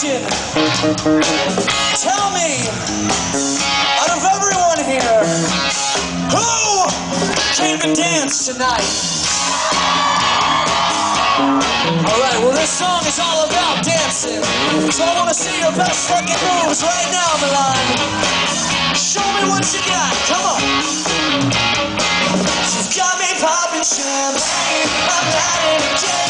question. Tell me, out of everyone here, who came to dance tonight? Alright, well this song is all about dancing. So I wanna see your best fucking moves right now, Milan. Show me what you got, come on. She's got me popping champagne. I'm not in a.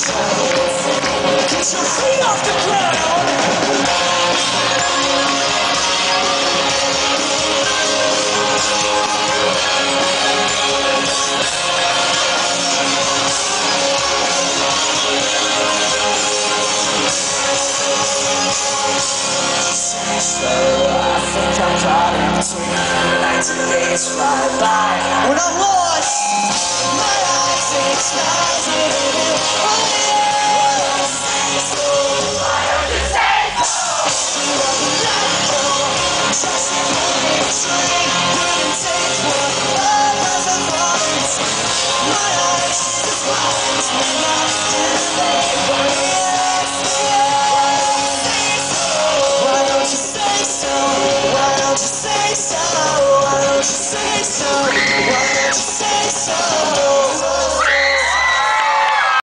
Get your feet off the days fly by. When I'm lost, my eyes expand.